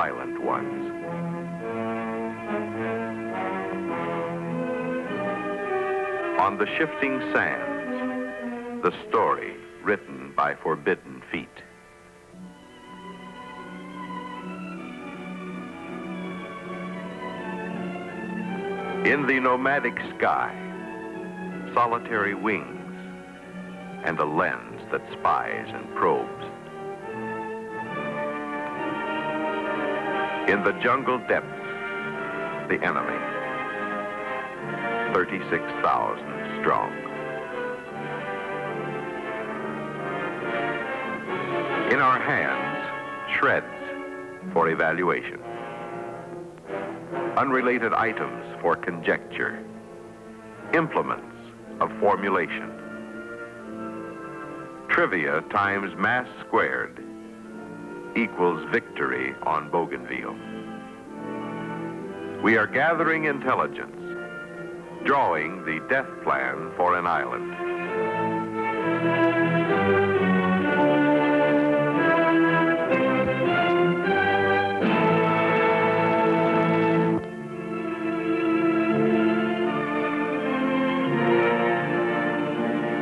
silent ones. On the shifting sands, the story written by forbidden feet. In the nomadic sky, solitary wings, and a lens that spies and probes. In the jungle depths, the enemy, 36,000 strong. In our hands, shreds for evaluation. Unrelated items for conjecture. Implements of formulation. Trivia times mass squared equals victory on Bougainville. We are gathering intelligence, drawing the death plan for an island.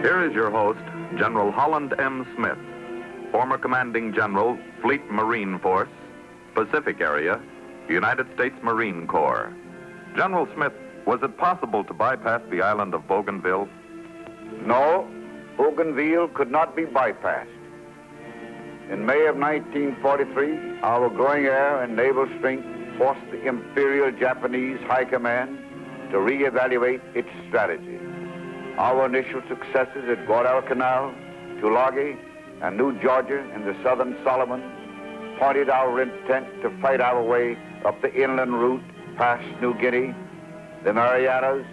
Here is your host, General Holland M. Smith, former commanding general, Fleet Marine Force, Pacific Area, United States Marine Corps. General Smith, was it possible to bypass the island of Bougainville? No, Bougainville could not be bypassed. In May of 1943, our growing air and naval strength forced the Imperial Japanese High Command to reevaluate its strategy. Our initial successes at Guadalcanal, Tulagi, and New Georgia in the southern Solomon pointed our intent to fight our way up the inland route past New Guinea, the Marianas,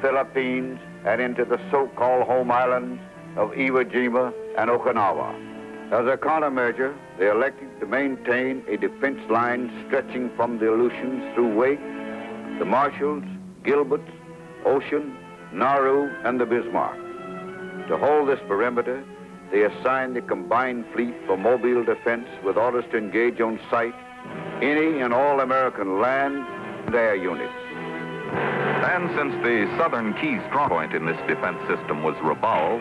Philippines, and into the so-called home islands of Iwo Jima and Okinawa. As a countermeasure, they elected to maintain a defense line stretching from the Aleutians through Wake, the Marshalls, Gilberts, Ocean, Nauru, and the Bismarck. To hold this perimeter, they assigned the combined fleet for mobile defense with orders to engage on sight any and all American land and air units. And since the southern key strong point in this defense system was Rabaul,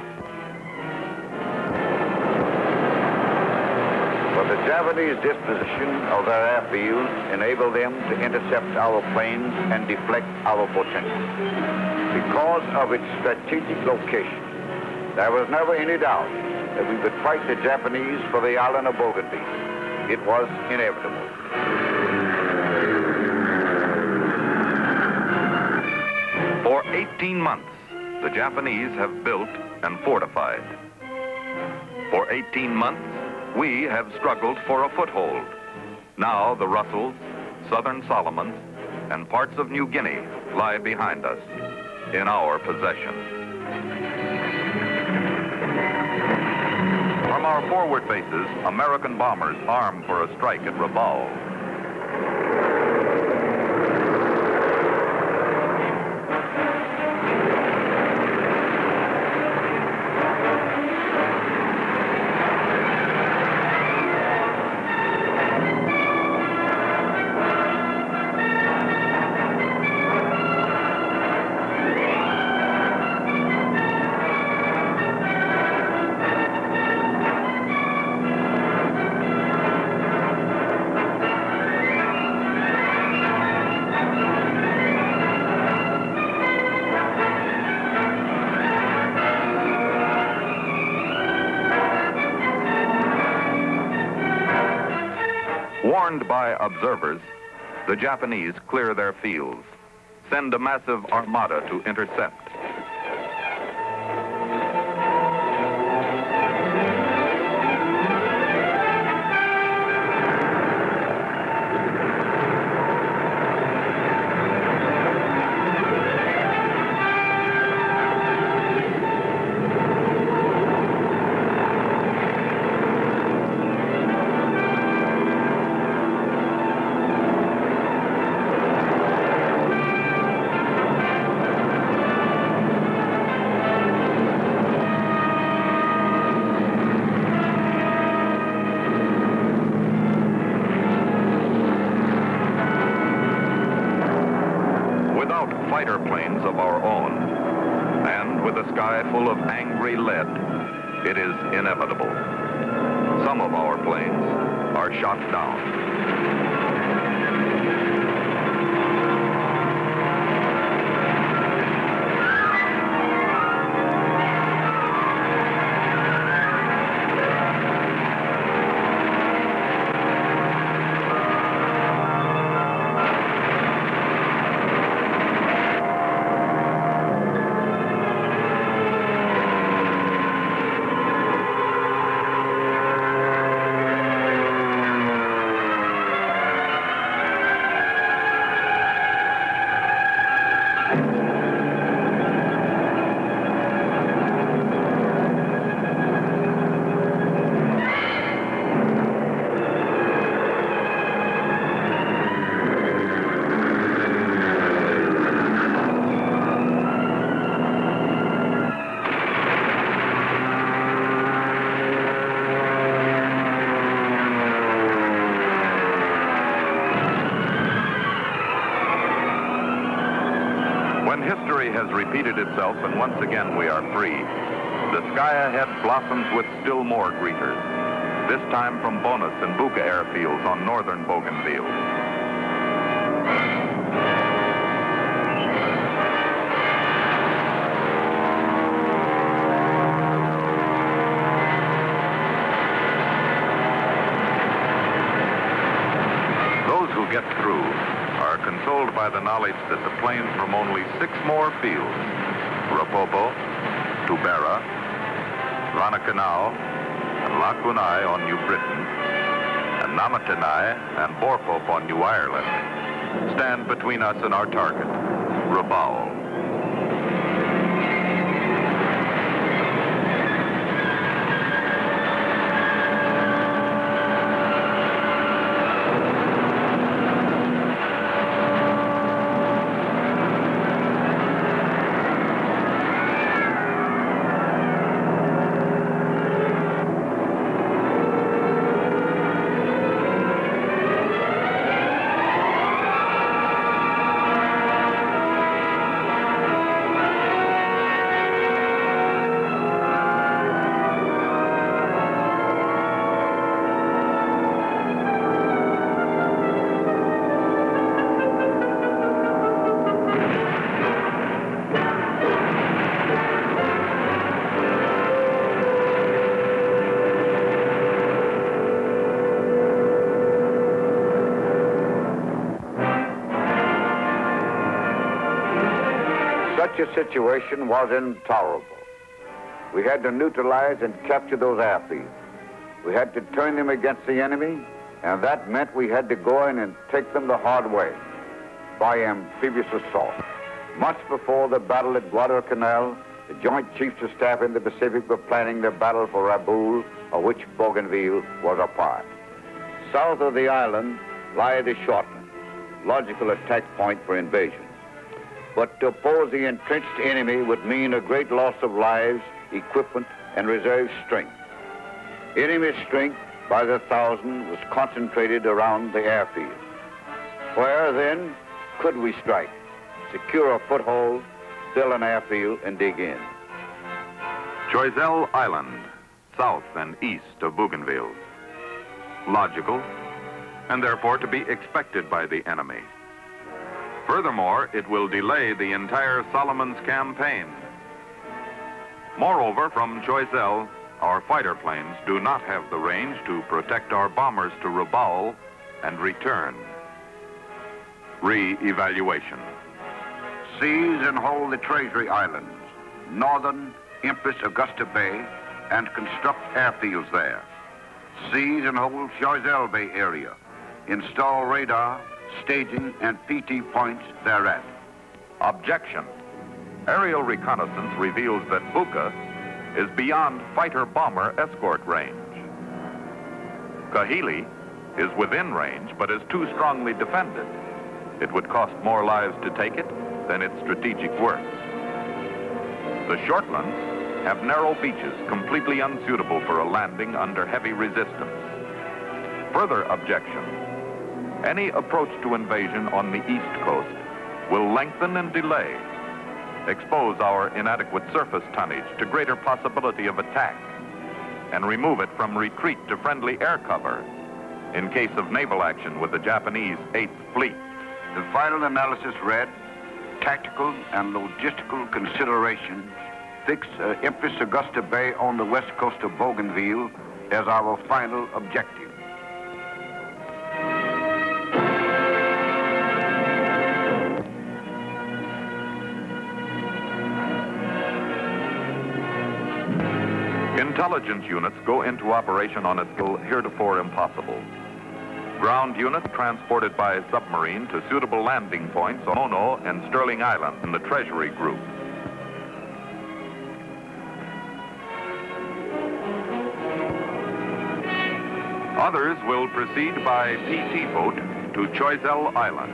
But the Japanese disposition of their airfields enabled them to intercept our planes and deflect our potential. Because of its strategic location, there was never any doubt that we would fight the Japanese for the island of Bougainville. It was inevitable. for 18 months, the Japanese have built and fortified. For 18 months, we have struggled for a foothold. Now the Russells, Southern Solomons, and parts of New Guinea lie behind us, in our possession. Our forward bases, American bombers armed for a strike at Rabaul. Warned by observers, the Japanese clear their fields, send a massive armada to intercept. History has repeated itself and once again we are free, the sky ahead blossoms with still more greeters. This time from Bonis and Buka airfields on northern Bougainville. By the knowledge that the planes from only six more fields, Rapopo, Tobera, Ranakanao, and Lakunai on New Britain, and Namatanai and Borpop on New Ireland, stand between us and our target, Rabaul. A situation was intolerable. We had to neutralize and capture those airfields. We had to turn them against the enemy, and that meant we had to go in and take them the hard way by amphibious assault. Months before the battle at Guadalcanal, the Joint Chiefs of Staff in the Pacific were planning the battle for Rabaul, of which Bougainville was a part. South of the island lie the Shortland, logical attack point for invasion. But to oppose the entrenched enemy would mean a great loss of lives, equipment, and reserve strength. Enemy strength by the thousand was concentrated around the airfield. Where then could we strike, secure a foothold, fill an airfield, and dig in? Choiseul Island, south and east of Bougainville. Logical, and therefore to be expected by the enemy. Furthermore, it will delay the entire Solomon's campaign. Moreover, from Choiseul, our fighter planes do not have the range to protect our bombers to Rabaul and return. Re-evaluation. Seize and hold the Treasury Islands, northern Empress Augusta Bay, and construct airfields there. Seize and hold Choiseul Bay area. Install radar, staging, and PT points thereat. Objection. Aerial reconnaissance reveals that Buka is beyond fighter-bomber escort range. Kahili is within range, but is too strongly defended. It would cost more lives to take it than its strategic worth. The Shortlands have narrow beaches completely unsuitable for a landing under heavy resistance. Further objection. Any approach to invasion on the east coast will lengthen and delay. expose our inadequate surface tonnage to greater possibility of attack, and remove it from retreat to friendly air cover in case of naval action with the Japanese 8th Fleet. The final analysis read, tactical and logistical considerations fix uh, Empress Augusta Bay on the west coast of Bougainville as our final objective. Intelligence units go into operation on a scale heretofore impossible. Ground units transported by submarine to suitable landing points on Mono and Stirling Island in the Treasury Group. Others will proceed by PT boat to Choiseul Island.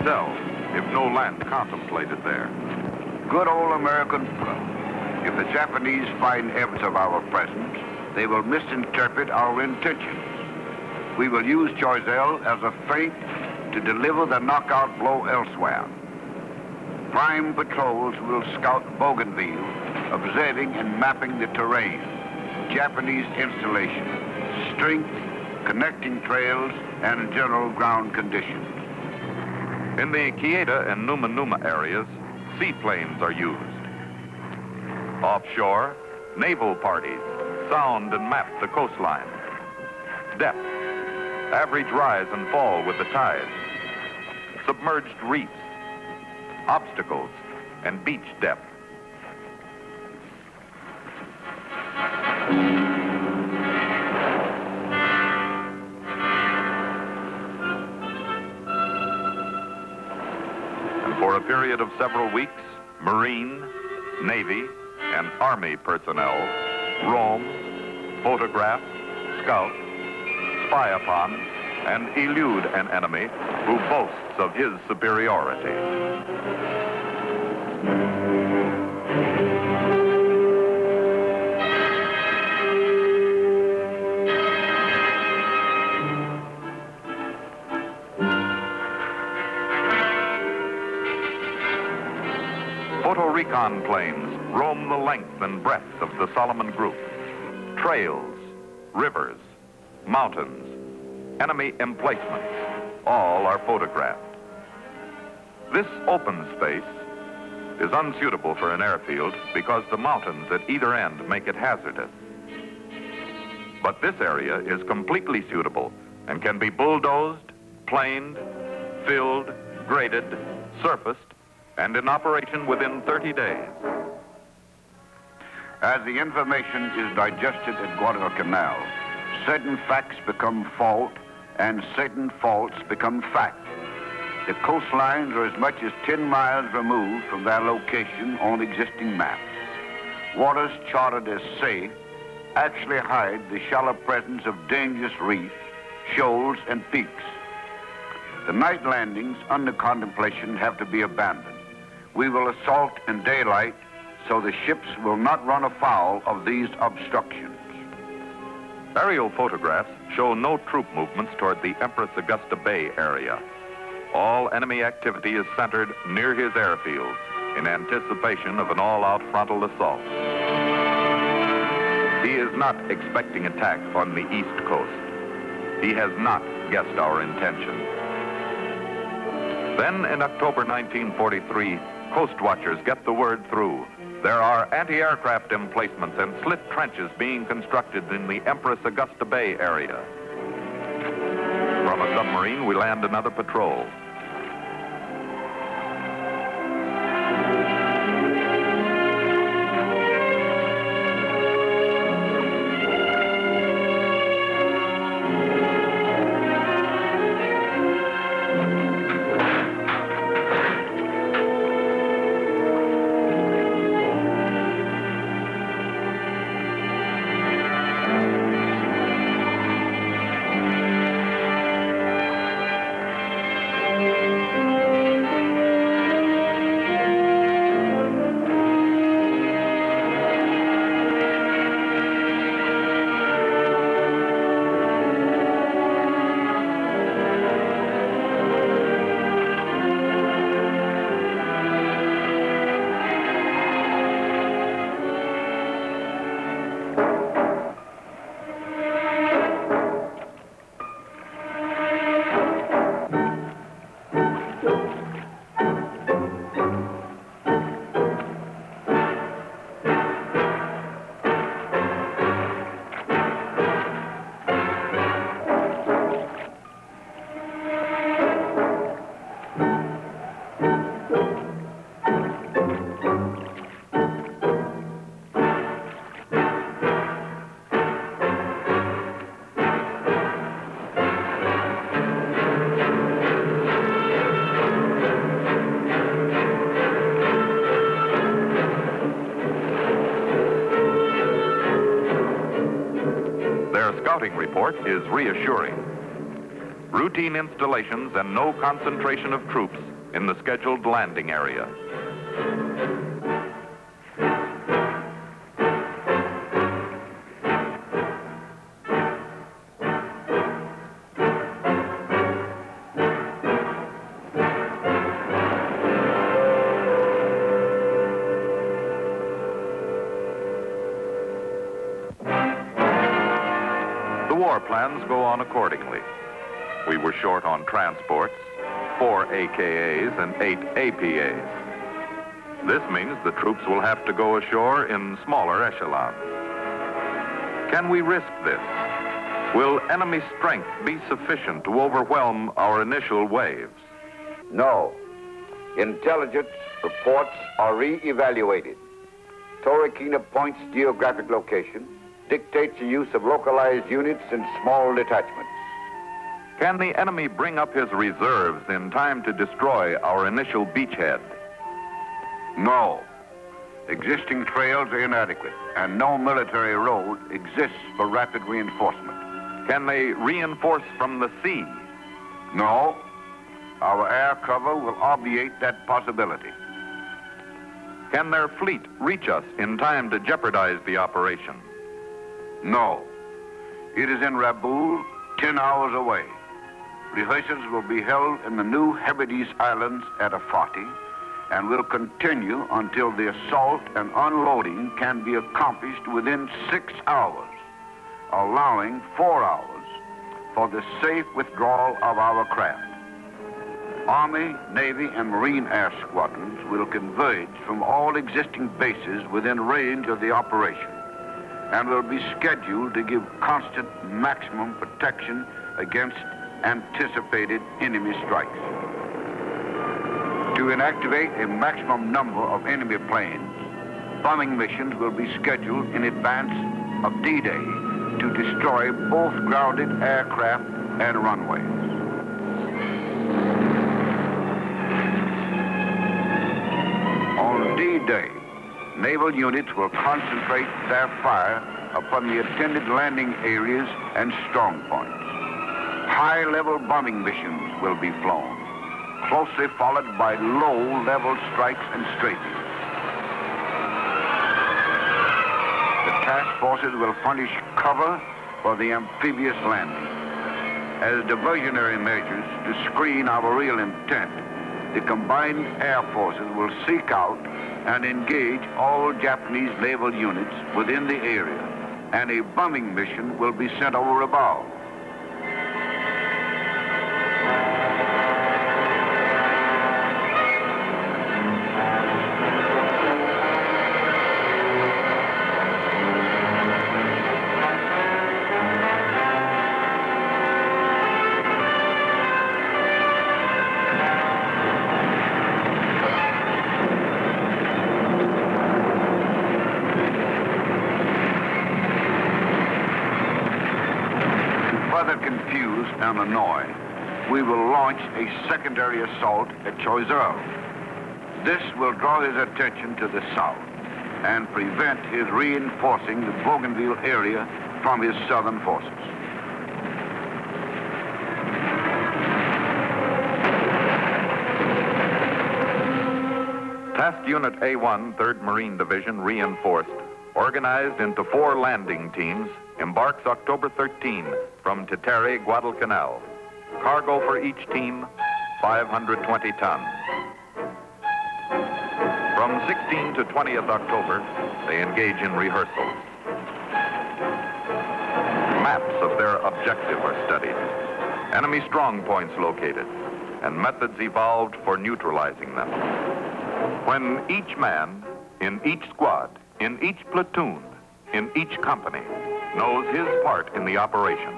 Still, if no land contemplated there. Good old American If the Japanese find evidence of our presence, they will misinterpret our intentions. We will use Choiseul as a feint to deliver the knockout blow elsewhere. Prime patrols will scout Bougainville, observing and mapping the terrain, Japanese installation, strength, connecting trails, and general ground conditions. In the Kieta and Numa Numa areas, seaplanes are used. Offshore, naval parties sound and map the coastline. Depth, average rise and fall with the tides. submerged reefs, obstacles, and beach depth. And for a period of several weeks, Marine, Navy, and Army personnel roam, photograph, scout, spy upon, and elude an enemy who boasts of his superiority. Photo recon planes roam the length and breadth of the Solomon Group. Trails, rivers, mountains, enemy emplacements, all are photographed. This open space is unsuitable for an airfield because the mountains at either end make it hazardous. But this area is completely suitable and can be bulldozed, planed, filled, graded, surfaced, and in operation within 30 days. As the information is digested at Guadalcanal, certain facts become fault and certain faults become fact. The coastlines are as much as 10 miles removed from their location on existing maps. Waters charted as safe actually hide the shallow presence of dangerous reefs, shoals, and peaks. The night landings under contemplation have to be abandoned. We will assault in daylight so the ships will not run afoul of these obstructions. Aerial photographs show no troop movements toward the Empress Augusta Bay area. All enemy activity is centered near his airfield in anticipation of an all-out frontal assault. He is not expecting attack on the east coast. He has not guessed our intention. Then in October 1943, Coast Watchers get the word through. There are anti-aircraft emplacements and slit trenches being constructed in the Empress Augusta Bay area. From a submarine, we land another patrol. Is reassuring. Routine installations and no concentration of troops in the scheduled landing area. Plans go on accordingly. We were short on transports, four AKAs and eight APAs. This means the troops will have to go ashore in smaller echelons. Can we risk this? Will enemy strength be sufficient to overwhelm our initial waves? No. Intelligence reports are re-evaluated. Torokina Point's geographic location dictates the use of localized units and small detachments. Can the enemy bring up his reserves in time to destroy our initial beachhead? No. Existing trails are inadequate, and no military road exists for rapid reinforcement. Can they reinforce from the sea? No. Our air cover will obviate that possibility. Can their fleet reach us in time to jeopardize the operation? No. It is in Rabaul, 10 hours away. Rehearsals will be held in the new Hebrides Islands at Efate and will continue until the assault and unloading can be accomplished within six hours, allowing four hours for the safe withdrawal of our craft. Army, Navy, and Marine air squadrons will converge from all existing bases within range of the operation and will be scheduled to give constant maximum protection against anticipated enemy strikes. To inactivate a maximum number of enemy planes, bombing missions will be scheduled in advance of D-Day to destroy both grounded aircraft and runways. On D-Day, naval units will concentrate their fire upon the attended landing areas and strong points. High-level bombing missions will be flown, closely followed by low-level strikes and strafing. The task forces will furnish cover for the amphibious landing. As diversionary measures to screen our real intent, the combined air forces will seek out and engage all Japanese naval units within the area, and a bombing mission will be sent over above. Annoy, we will launch a secondary assault at Choiseul. This will draw his attention to the south and prevent his reinforcing the Bougainville area from his southern forces. Task Unit A1, 3rd Marine Division, reinforced, organized into four landing teams, embarks October 13 from Tetere, Guadalcanal. Cargo for each team, 520 tons. From 16 to 20th October, they engage in rehearsals. Maps of their objective are studied, enemy strong points located, and methods evolved for neutralizing them. When each man, in each squad, in each platoon, in each company, knows his part in the operation,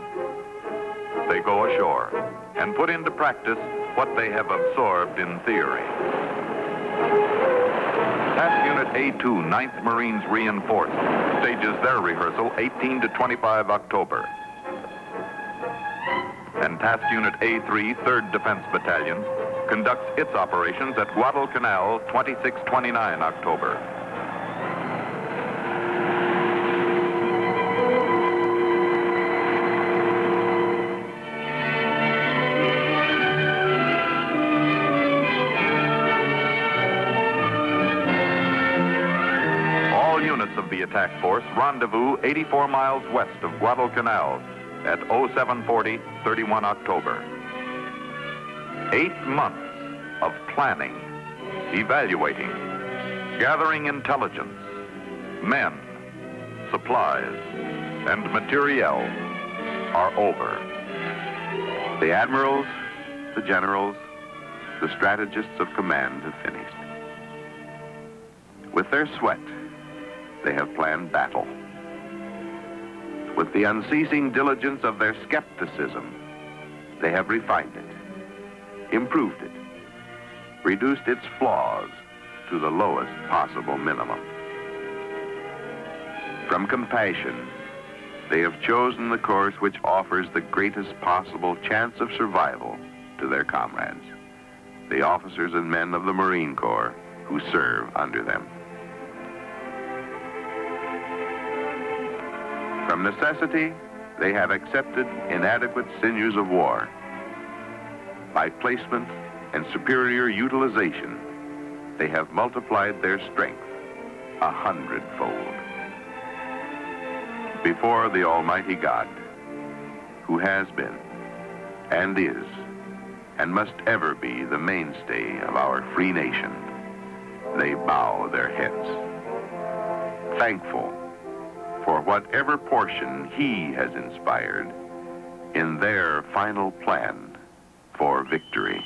they go ashore and put into practice what they have absorbed in theory. Task Unit A2, 9th Marines Reinforced, stages their rehearsal 18 to 25 October. And Task Unit A3, 3rd Defense Battalion, conducts its operations at Guadalcanal 26-29 October. Force rendezvous 84 miles west of Guadalcanal at 0740, 31 October. Eight months of planning, evaluating, gathering intelligence, men, supplies, and materiel are over. The admirals, the generals, the strategists of command have finished. With their sweat, they have planned battle. With the unceasing diligence of their skepticism, they have refined it, improved it, reduced its flaws to the lowest possible minimum. From compassion, they have chosen the course which offers the greatest possible chance of survival to their comrades, the officers and men of the Marine Corps who serve under them. From necessity, they have accepted inadequate sinews of war. By placement and superior utilization, they have multiplied their strength a hundredfold. Before the Almighty God, who has been and is and must ever be the mainstay of our free nation, they bow their heads, thankful for whatever portion he has inspired in their final plan for victory.